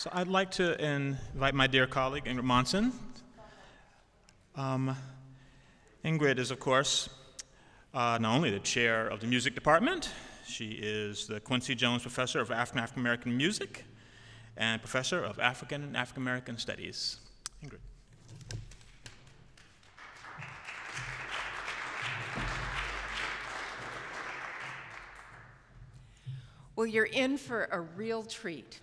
So I'd like to invite my dear colleague, Ingrid Monson. Um, Ingrid is, of course, uh, not only the chair of the music department, she is the Quincy Jones Professor of African African American Music and Professor of African and African American Studies. Ingrid. Well, you're in for a real treat.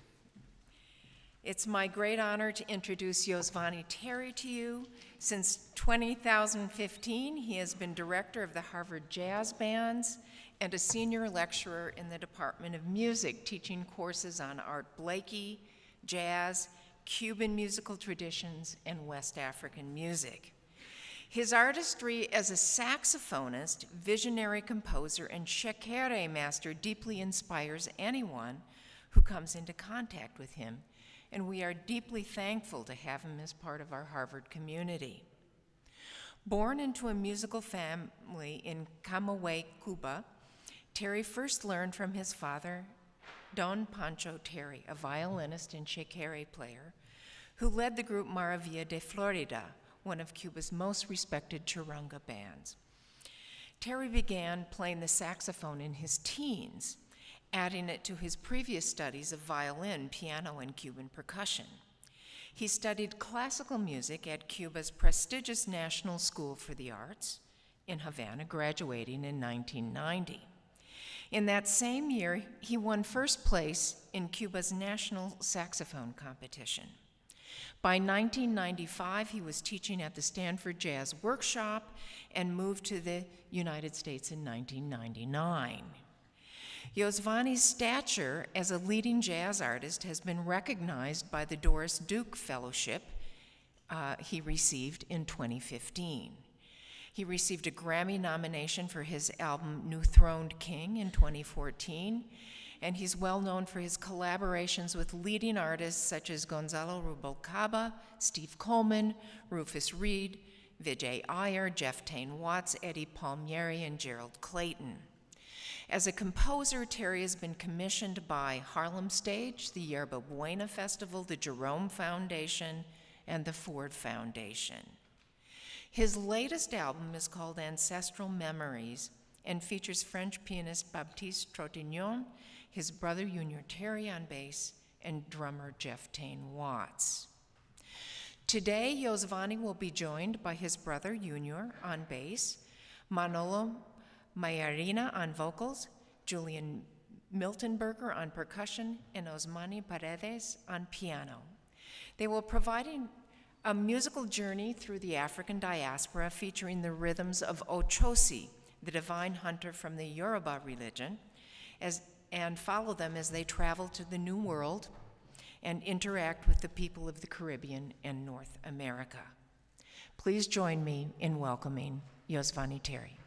It's my great honor to introduce Yosvani Terry to you. Since 2015, he has been director of the Harvard Jazz Bands and a senior lecturer in the Department of Music, teaching courses on Art Blakey, jazz, Cuban musical traditions, and West African music. His artistry as a saxophonist, visionary composer, and shekere master deeply inspires anyone who comes into contact with him, and we are deeply thankful to have him as part of our Harvard community. Born into a musical family in Camagüey, Cuba, Terry first learned from his father, Don Pancho Terry, a violinist and shekere player, who led the group Maravilla de Florida, one of Cuba's most respected charanga bands. Terry began playing the saxophone in his teens, adding it to his previous studies of violin, piano, and Cuban percussion. He studied classical music at Cuba's prestigious National School for the Arts in Havana, graduating in 1990. In that same year, he won first place in Cuba's national saxophone competition. By 1995, he was teaching at the Stanford Jazz Workshop and moved to the United States in 1999. Yosvani's stature as a leading jazz artist has been recognized by the Doris Duke Fellowship uh, he received in 2015. He received a Grammy nomination for his album New Throned King in 2014 and he's well known for his collaborations with leading artists such as Gonzalo Rubalcaba, Steve Coleman, Rufus Reid, Vijay Iyer, Jeff Tain Watts, Eddie Palmieri, and Gerald Clayton. As a composer, Terry has been commissioned by Harlem Stage, the Yerba Buena Festival, the Jerome Foundation, and the Ford Foundation. His latest album is called Ancestral Memories and features French pianist Baptiste Trintignant his brother Junior Terry on bass, and drummer Jeff Tain Watts. Today, Yosvani will be joined by his brother Junior on bass, Manolo Mayarina on vocals, Julian Miltenberger on percussion, and Osmani Paredes on piano. They will provide a musical journey through the African diaspora featuring the rhythms of Ochosi, the divine hunter from the Yoruba religion, as and follow them as they travel to the New World and interact with the people of the Caribbean and North America. Please join me in welcoming Yosvani Terry.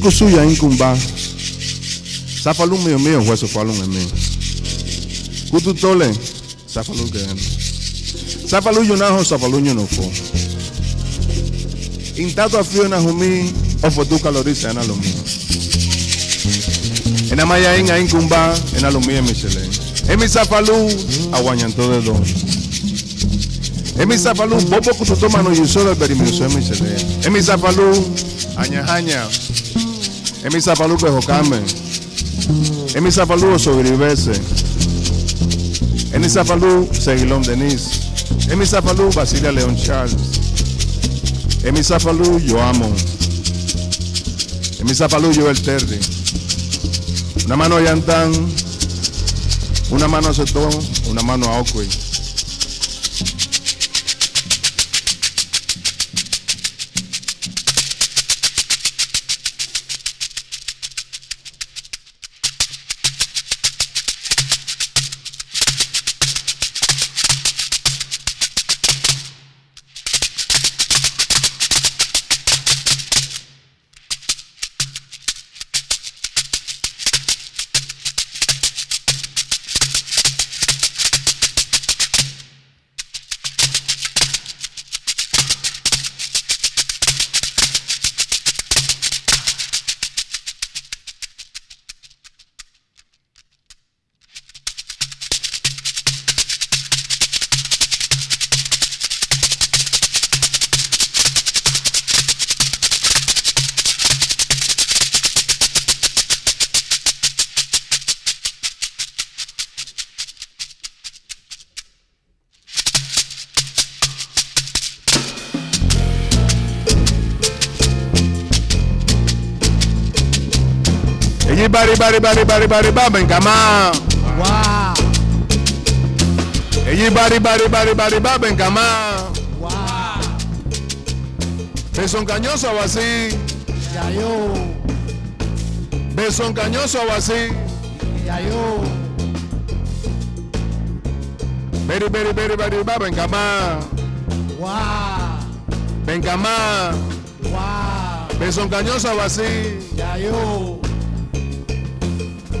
Ejiko suya inkumba. Safalun mío mío hueso falun en mí. Kutu tole. Safalun que en. Safalun yo najo safalun yo no fo. Intato afio na humi ofo tu caloriza en mío. En amaya inga inkumba en lo mío michele. Emi safalun aguañanto de don. Emi safalun bobo kutu toma no yusoro berimioso emi chele. Emi safalun aña aña. Emi sapalu pejocame. Emi sapalu sobrevivese. Emi sapalu Seguilón Denise. Emi sapalu Basilia León Charles. Emi sapalu Yo Amo. Emi sapalu Joel Terry. Una mano a Yantan. Una mano a Setón. Una mano a Okwey. Allí bari bari bari bari bari ba Bencamá. Wow. Allí bari bari bari bari ba Bencamá. Wow. Beson cañoso o así. Ya yo. Beson cañoso o así. Ya yo. Beri beri beri bari ba Bencamá. Wow. Bencamá. Wow. Beson cañoso o así. Ya yo.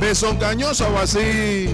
Beson cañoso o así.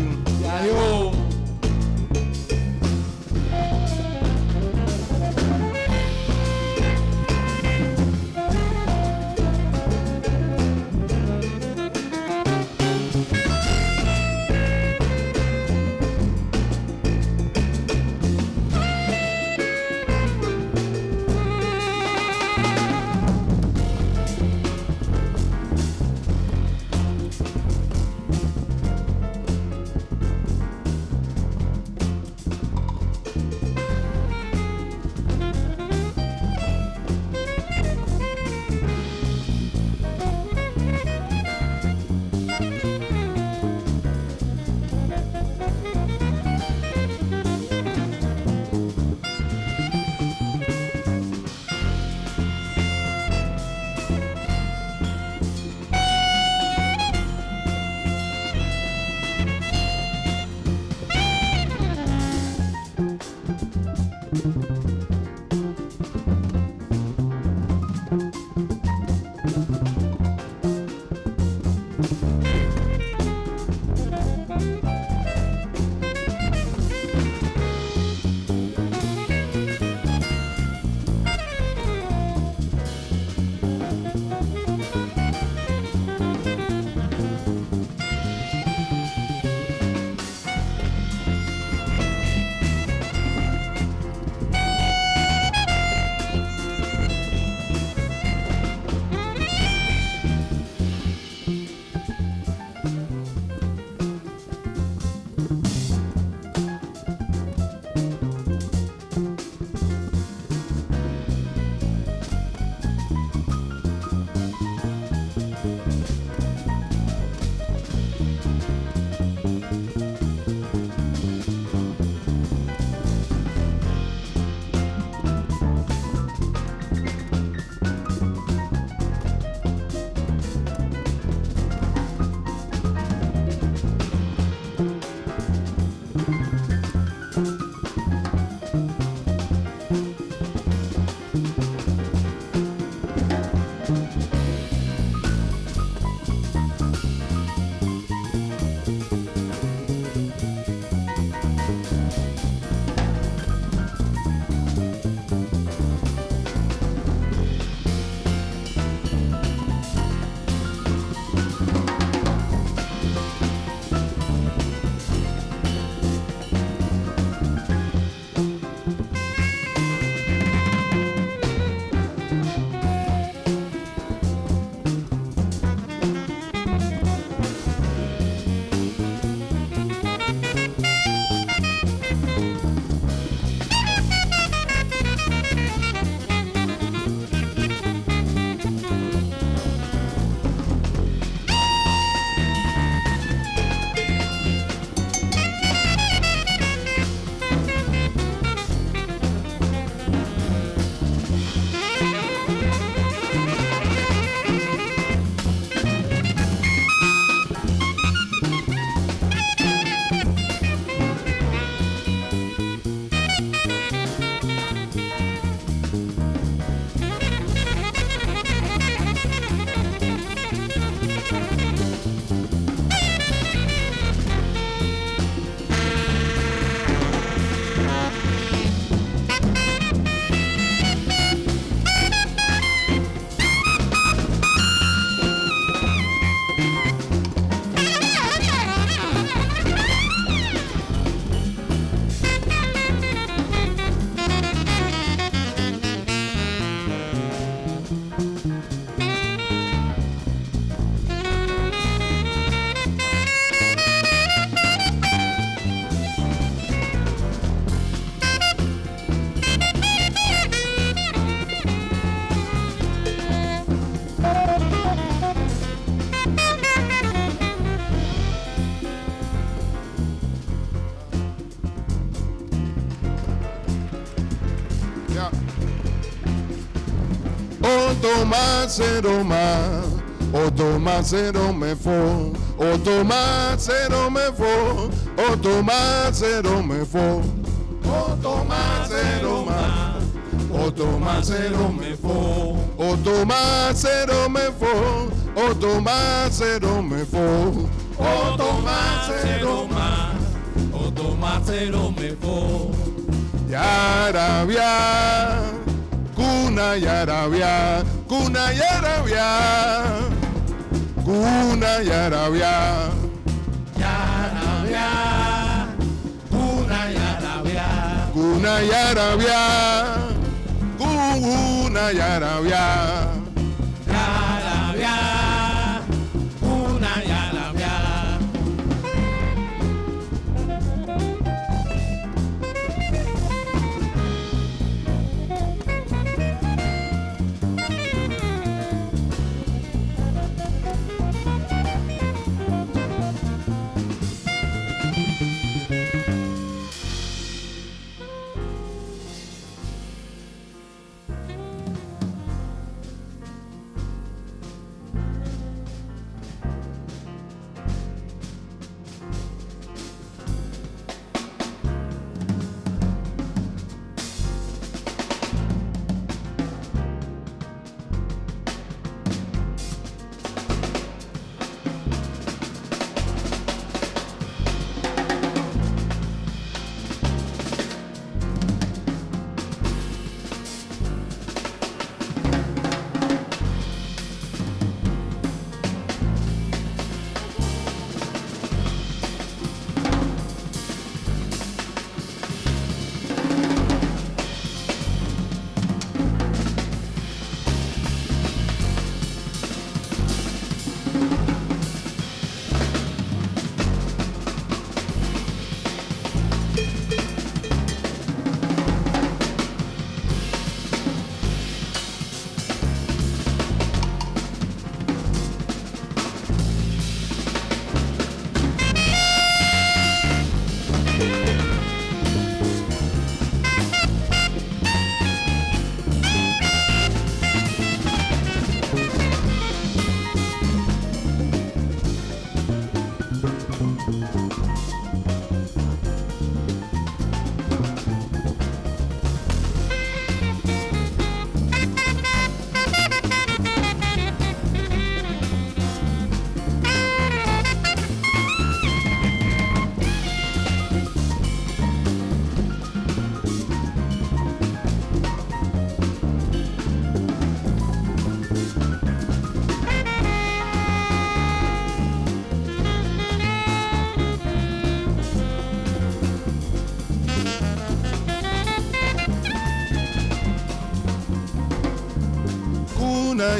Automaceroma, automacerome fo, automacerome fo, automacerome fo, automaceroma, automacerome fo, automacerome fo, automacerome fo, automaceroma, Automacerome fo. yarabia, cuna yarabia, cuna yarabia, cuna yarabia. Yarabia. Una yarabia. Cuna yarabia, cuna yarabia. Yarabia.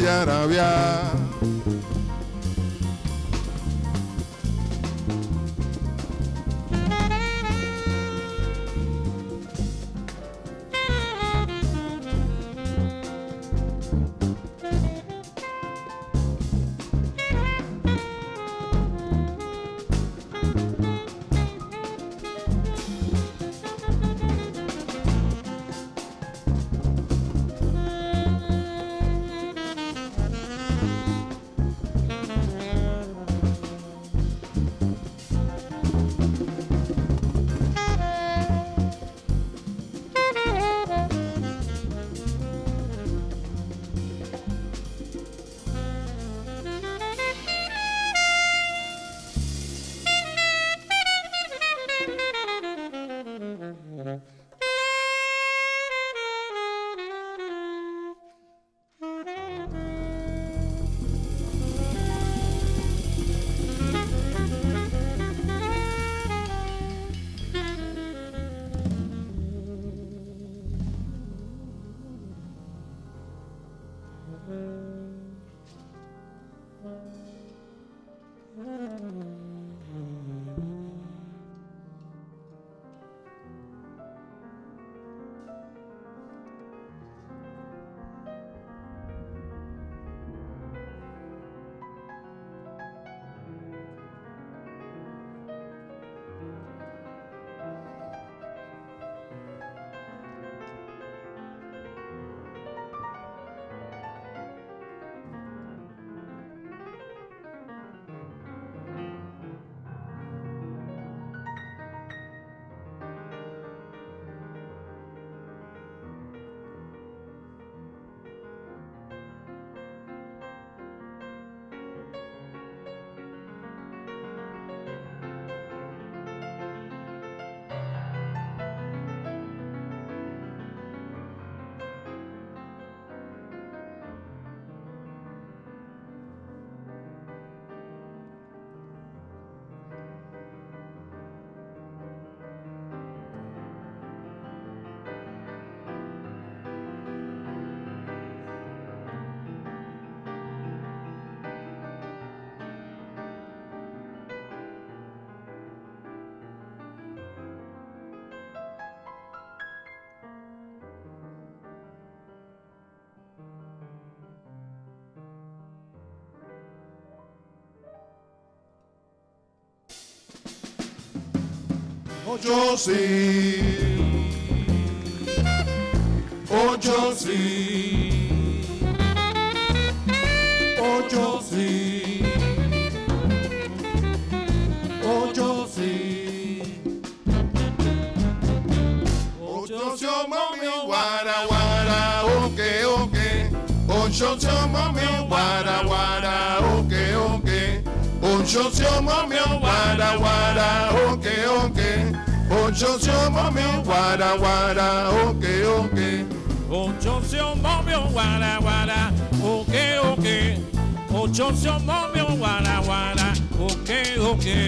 Arabia yarabia. Ocho sí. Ocho sí. Ocho sí. Ocho sí. Ocho somos mi guara guara, oke oke. Ocho somos mi guara guara, oke. Òjò tí ó mọ́ o wàràwàrà òkè òkè. Òjò tí ó mọ́ mi wàràwàrà òkè òkè. Òjò tí ó oke mi wàràwàrà òkè òkè. Òjò tí ó Oke O wàràwàrà òkè òkè.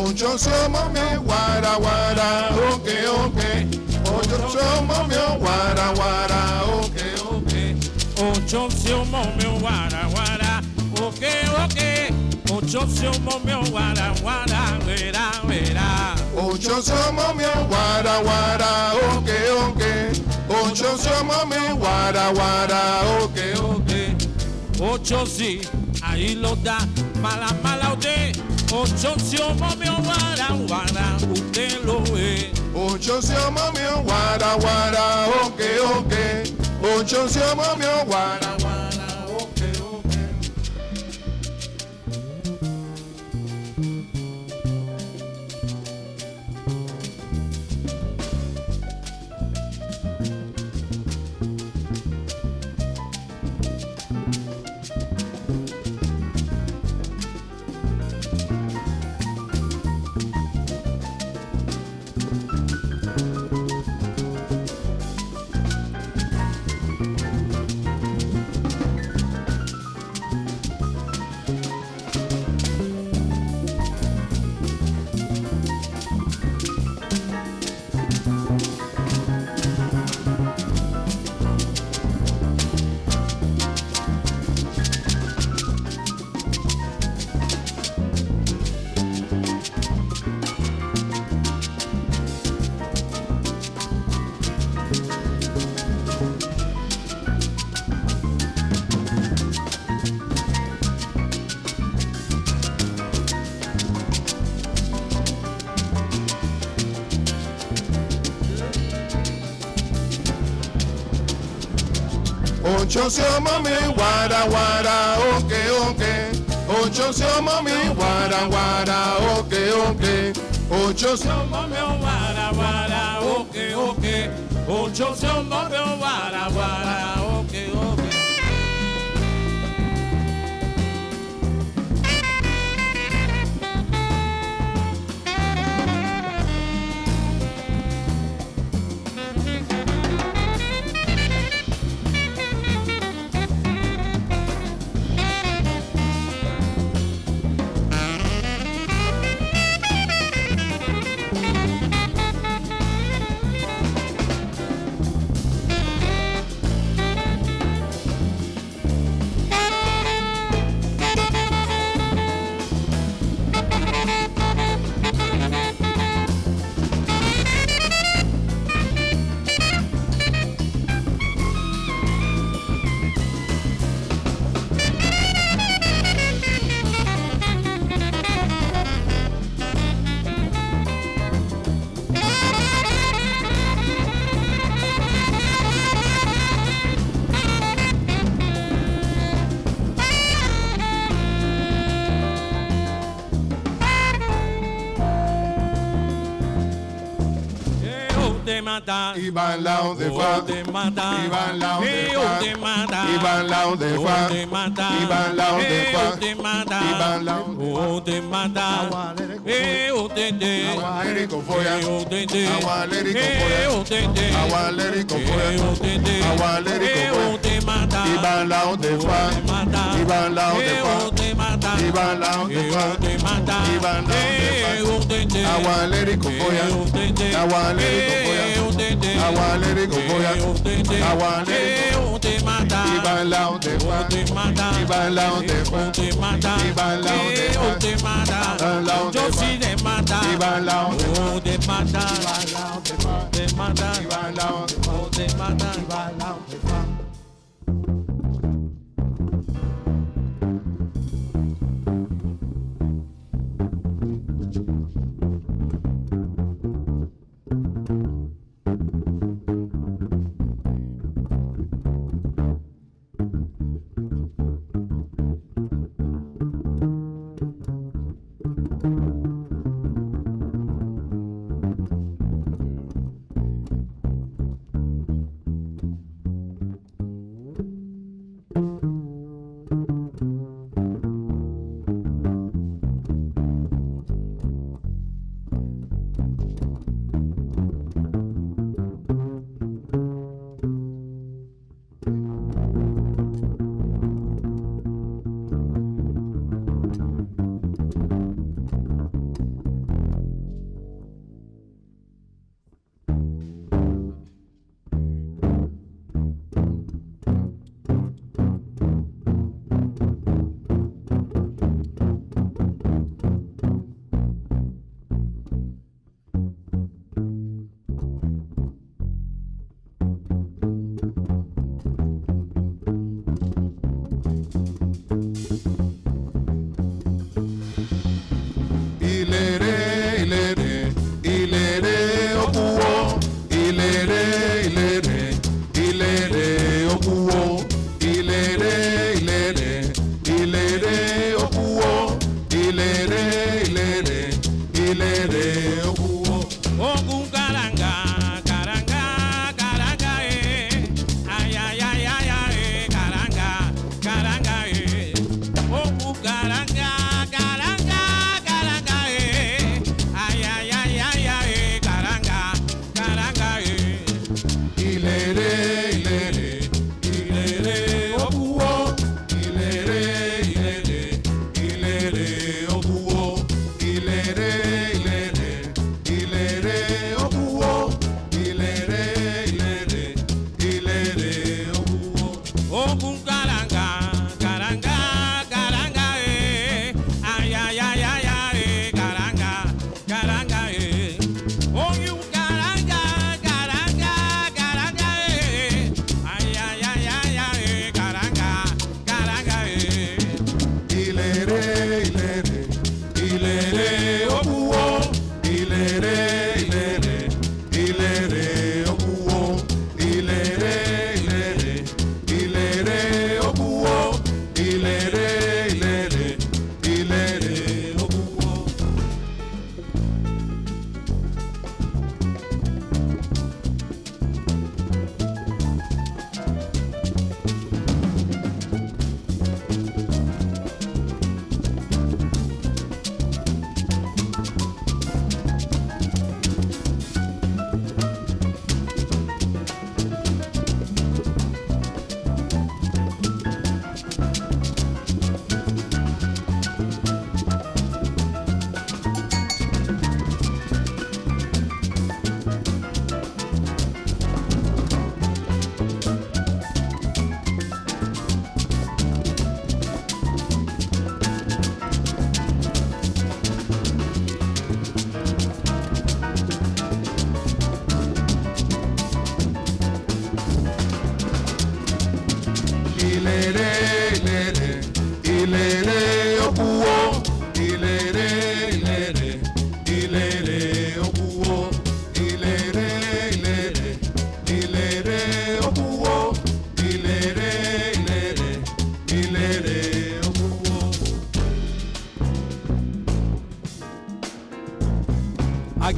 Òjò tí ó mọ́ mi wàràwàrà òkè òkè. Òjò tí o mọ́ mi wàràwàrà òkè guara. Ok, ok. Ocho somos mi guara guara. Verá, verá. Ocho somos mi guara guara, oke oke. Ocho somos mi guara guara, oke oke. Ocho sí, ahí lo da, mala, mala usted. Ocho somos mi guara, guara, usted lo ve. Ocho somos mi guara guara, oke oke. Ocho somos mi guara Ocho se ọmọ mi ok, ok. òkè. Ocho seu mami, mi wàràwàrà ok. òkè. Ocho se ọmọ mi wàràwàrà òkè òkè. Ocho se ọmọ mi wàràwàrà òkè. Mata. Y van la de Oh, fa. te mata. Y van la de Eh, oh, fa. te mata. Y van la de Oh, fa. te mata. La de Eh, fa. oh, te mata. Y van la de Oh, te mata. Eh, te. Agualérico folla. Eh, oh, te te. Agualérico Eh, folla. oh, te te. Agualérico Eh, folla. oh, te te. Agualérico Eh, folla. oh, te mata. La de Oh, fa. te mata. Y van la de Eh, Iban down the bank. Iban down the bank. I want let it go for ya. I want let it go for ya. I want let it go for ya. I want let it go. Iban down the bank. Iban down the bank. Iban down the bank. Josie the mata. Iban down the mata. Iban down the mata. Iban down the mata. Iban down the mata.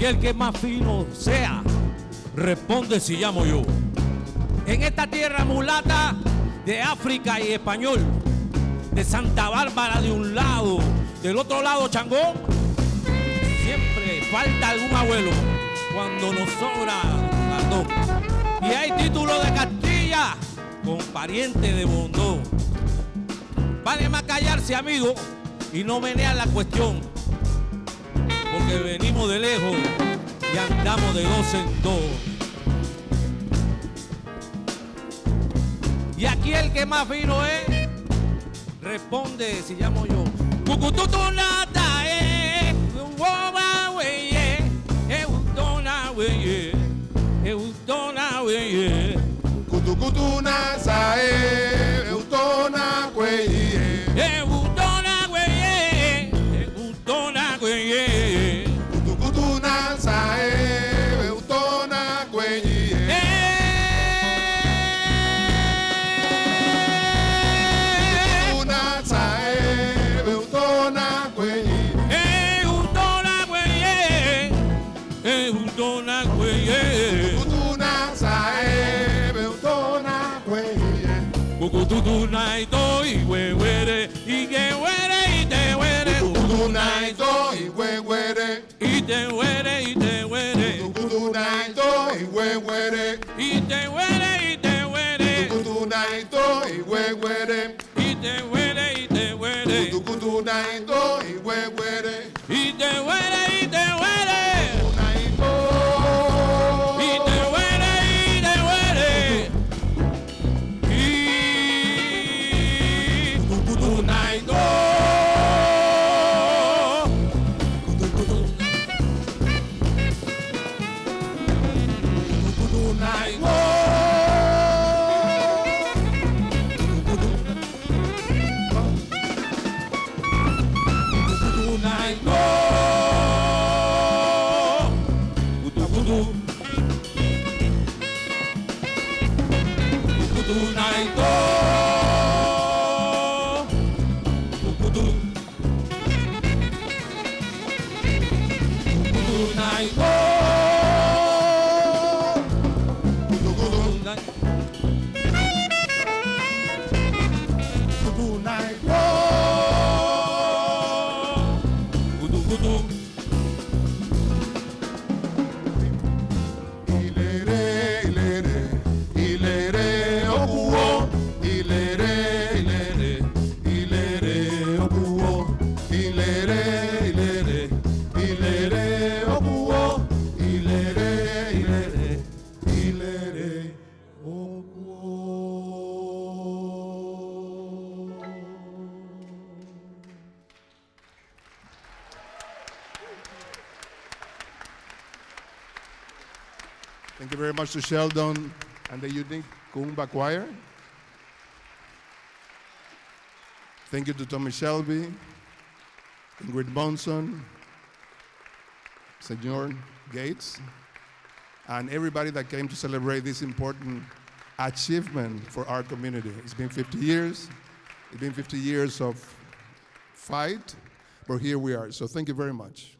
el que más fino sea, responde si llamo yo. En esta tierra mulata de África y español, de Santa Bárbara de un lado, del otro lado Changó, siempre falta algún abuelo cuando nos sobra dos. Y hay título de Castilla con pariente de Bondó. Vale más callarse, amigo, y no menear la cuestión que venimos de lejos y andamos de dos en dos. Y aquí el que más fino es, responde, si llamo yo, Cucututunata, eh, Woba, wey, eh, Eutona, wey, Eutona, wey, Cutucutuna, sae. Much to Sheldon and the unique Kumba Choir. Thank you to Tommy Shelby, Ingrid Bonson, Senor Gates, and everybody that came to celebrate this important achievement for our community. It's been 50 years. It's been 50 years of fight, but here we are. So thank you very much.